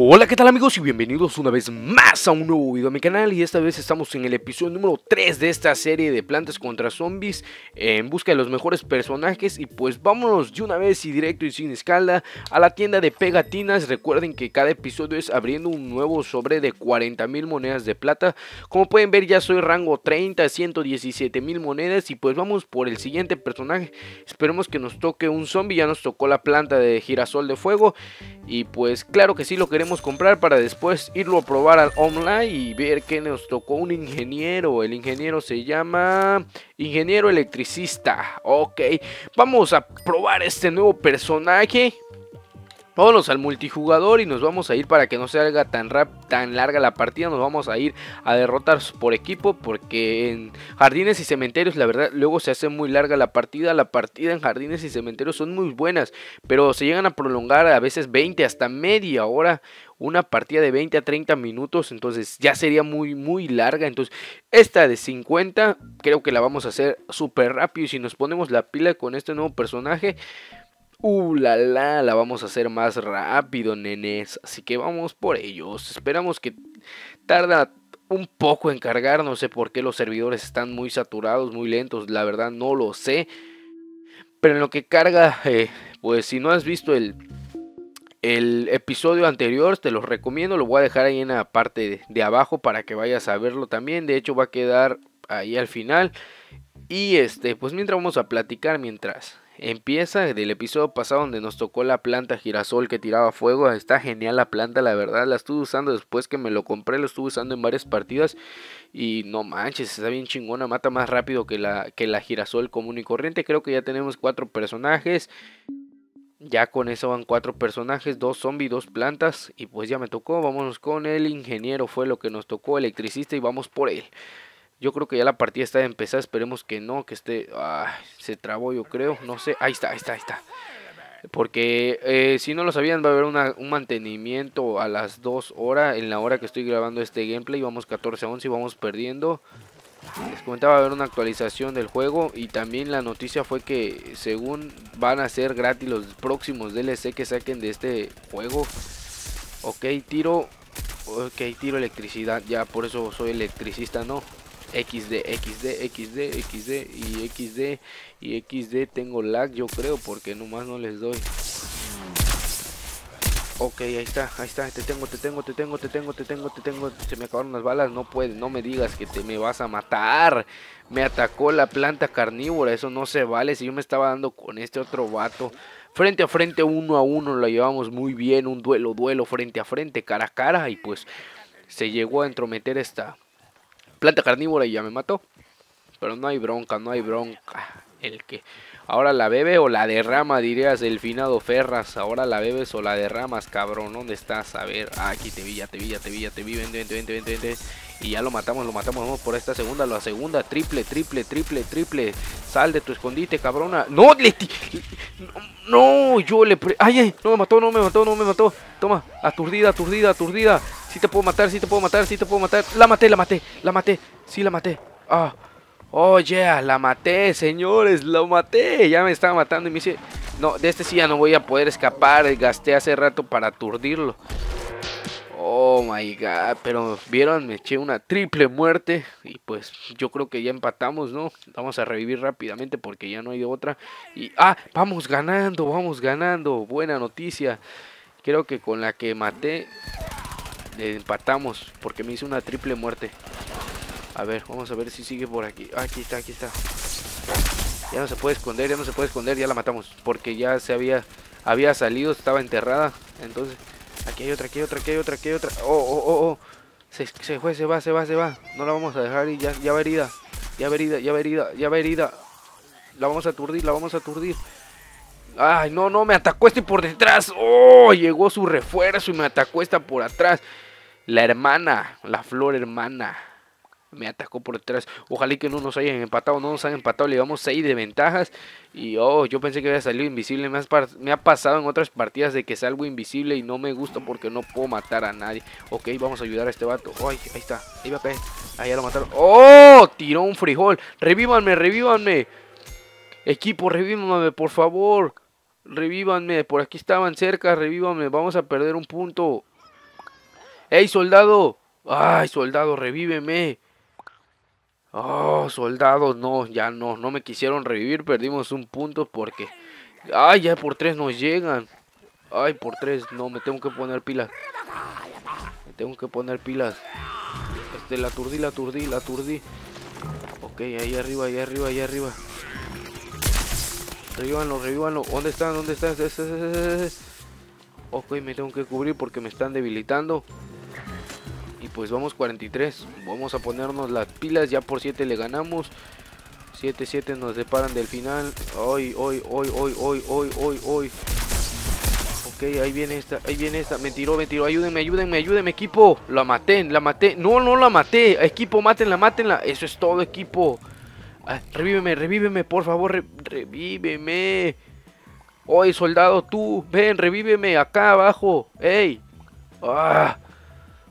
Hola, ¿qué tal amigos? Y bienvenidos una vez más a un nuevo video a mi canal y esta vez estamos en el episodio número 3 de esta serie de plantas contra zombies en busca de los mejores personajes y pues vámonos de una vez y directo y sin escala a la tienda de pegatinas. Recuerden que cada episodio es abriendo un nuevo sobre de 40 mil monedas de plata. Como pueden ver ya soy rango 30, 117 mil monedas y pues vamos por el siguiente personaje. Esperemos que nos toque un zombie, ya nos tocó la planta de girasol de fuego y pues claro que sí lo queremos comprar para después irlo a probar al online y ver que nos tocó un ingeniero. El ingeniero se llama ingeniero electricista. Ok, vamos a probar este nuevo personaje. Vámonos al multijugador y nos vamos a ir para que no se haga tan, rap, tan larga la partida. Nos vamos a ir a derrotar por equipo porque en jardines y cementerios la verdad luego se hace muy larga la partida. La partida en jardines y cementerios son muy buenas, pero se llegan a prolongar a veces 20 hasta media hora. Una partida de 20 a 30 minutos, entonces ya sería muy muy larga. Entonces esta de 50 creo que la vamos a hacer súper rápido y si nos ponemos la pila con este nuevo personaje Uh, la la, la vamos a hacer más rápido, nenes. Así que vamos por ellos. Esperamos que tarda un poco en cargar. No sé por qué los servidores están muy saturados, muy lentos. La verdad no lo sé. Pero en lo que carga, eh, pues si no has visto el, episodio anterior, te lo recomiendo. Lo voy a dejar ahí en la parte de, de abajo para que vayas a verlo también. De hecho va a quedar ahí al final. Y este, pues mientras vamos a platicar mientras Empieza del episodio pasado donde nos tocó la planta girasol que tiraba fuego. Está genial la planta, la verdad. La estuve usando después que me lo compré. Lo estuve usando en varias partidas. Y no manches, está bien chingona. Mata más rápido que la, que la girasol común y corriente. Creo que ya tenemos cuatro personajes. Ya con eso van cuatro personajes, dos zombies, dos plantas. Y pues ya me tocó. Vámonos con el ingeniero. Fue lo que nos tocó, electricista. Y vamos por él. Yo creo que ya la partida está de empezar. Esperemos que no, que esté... se trabó yo creo. No sé. Ahí está, ahí está, ahí está. Porque eh, si no lo sabían va a haber un mantenimiento a las 2 horas. En la hora que estoy grabando este gameplay. Vamos 14 a 11 y vamos perdiendo. Les comentaba va a haber una actualización del juego. Y también la noticia fue que según van a ser gratis los próximos DLC que saquen de este juego. Ok, tiro... Ok, tiro electricidad. Ya por eso soy electricista, ¿no? XD, XD, XD, XD y XD y XD tengo lag yo creo porque nomás no les doy. Ok, ahí está, ahí está, te tengo, te tengo, te tengo, te tengo, te tengo, te tengo, se me acabaron las balas, no puedes, no me digas que te me vas a matar. Me atacó la planta carnívora, eso no se vale, si yo me estaba dando con este otro vato. Frente a frente, uno a uno, lo llevamos muy bien, un duelo, duelo, frente a frente, cara a cara, y pues se llegó a entrometer esta, planta carnívora y ya me mató. Pero no hay bronca, no hay bronca. El que ahora la bebe o la derrama, dirías el finado Ferras. Ahora la bebes o la derramas, cabrón. ¿Dónde estás? A ver, aquí te vi, ya te vi, ya te vi, ya te vi. Vente, vente, vente, vente, vente. Y ya lo matamos, lo matamos. Vamos por esta segunda, la segunda. Triple, triple, triple, triple. Sal de tu escondite, cabrona. No, Leti. No, yo le... Ay, ay, no me mató, no me mató, no me mató. Toma, aturdida, aturdida, aturdida. Si te puedo matar, si te puedo matar, si te puedo matar. La maté, la maté, la maté. Sí, la maté. Ah. Oh, yeah, la maté, señores, lo maté. Ya me estaba matando y me dice... No, de este sí ya no voy a poder escapar. Gasté hace rato para aturdirlo. Oh my god, pero vieron, me eché una triple muerte y pues yo creo que ya empatamos, ¿no? Vamos a revivir rápidamente porque ya no hay otra. Y ah, vamos ganando, vamos ganando. Buena noticia. Creo que con la que maté empatamos porque me hizo una triple muerte. A ver, vamos a ver si sigue por aquí. Ah, aquí está, aquí está. Ya no se puede esconder, ya no se puede esconder, ya la matamos porque ya se había había salido, estaba enterrada. Entonces Aquí hay otra, aquí hay otra, aquí hay otra, aquí hay otra. Oh, oh, oh, oh. Se, fue, se va, se va, se va. No la vamos a dejar y ya, ya va herida. Ya va herida, ya va herida, ya va herida. La vamos a aturdir, la vamos a aturdir. Ay, no, no, me atacó este por detrás. Oh, llegó su refuerzo y me atacó esta por atrás. La hermana, la flor hermana me atacó por detrás. Ojalá que no nos hayan empatado, no nos han empatado, le llevamos 6 de ventajas. Y oh, yo pensé que había salido invisible. Me, ha pasado en otras partidas de que salgo invisible y no me gusta porque no puedo matar a nadie. Ok, vamos a ayudar a este vato. ahí está, ahí va a caer. Ahí ya lo mataron. ¡Oh! Tiró un frijol. Revívanme, revívanme. Equipo, revívanme, por favor. Revívanme, por aquí estaban cerca, revívanme. Vamos a perder un punto. ¡Ey, soldado! ¡Ay, soldado, revíveme! Oh, soldados, no, ya no, no me quisieron revivir, perdimos un punto porque... Ay, ya por tres nos llegan. Ay, por tres, no, me tengo que poner pilas. Me tengo que poner pilas. Este, la aturdí, la aturdí, la aturdí. Ok, ahí arriba, ahí arriba, ahí arriba. Revívanlo, revívanlo. ¿Dónde están? ¿Dónde están? Ok, me tengo que cubrir porque me están debilitando. Pues vamos 43. Vamos a ponernos las pilas. Ya por 7 le ganamos. 7, 7 nos separan del final. Hoy, hoy, hoy, hoy, hoy, hoy, hoy, hoy. Ok, ahí viene esta, ahí viene esta. Me tiró, me tiró. Ayúdenme, ayúdenme, ayúdenme, equipo. La maté, la maté. No, no la maté. Equipo, mátenla, mátenla. Eso es todo, equipo. Ah, revíveme, revíveme, por favor. revíveme. Oye, soldado, tú. Ven, revíveme acá abajo. Ey. Ah.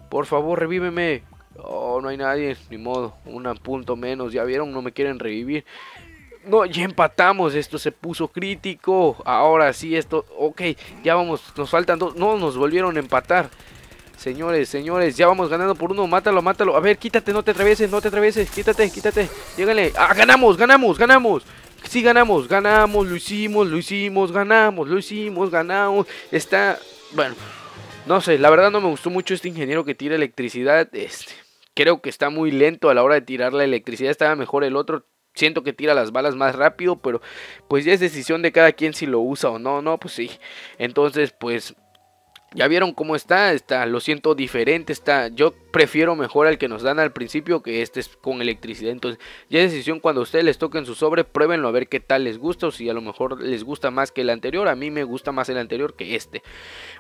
Por favor, revíveme. Oh, no hay nadie, ni modo. Un punto menos. Ya vieron, no me quieren revivir. No, ya empatamos. Esto se puso crítico. Ahora sí, esto. Ok, ya vamos. Nos faltan dos. No, nos volvieron a empatar. Señores, señores, ya vamos ganando por uno. Mátalo, mátalo. A ver, quítate, no te atravieses, no te atravieses. Quítate, quítate. Llégale. Ah, ganamos, ganamos, ganamos. Sí, ganamos, ganamos, lo hicimos, lo hicimos, ganamos, lo hicimos, ganamos. Está. Bueno. No sé, la verdad no me gustó mucho este ingeniero que tira electricidad. Este, creo que está muy lento a la hora de tirar la electricidad. Estaba mejor el otro. Siento que tira las balas más rápido, pero pues ya es decisión de cada quien si lo usa o no, no, pues sí. Entonces, pues ya vieron cómo está, está, lo siento diferente, está, yo prefiero mejor al que nos dan al principio que este es con electricidad. Entonces, ya es decisión cuando ustedes les toquen su sobre, pruébenlo a ver qué tal les gusta o si a lo mejor les gusta más que el anterior. A mí me gusta más el anterior que este.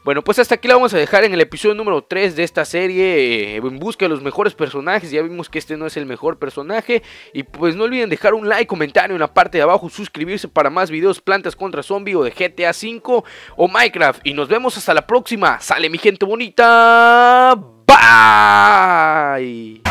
Bueno, pues hasta aquí la vamos a dejar en el episodio número 3 de esta serie, eh, en busca de los mejores personajes. Ya vimos que este no es el mejor personaje. Y pues no olviden dejar un like, comentario en la parte de abajo, suscribirse para más videos plantas contra zombie o de GTA 5 o Minecraft. Y nos vemos hasta la Sale mi gente bonita. Bye.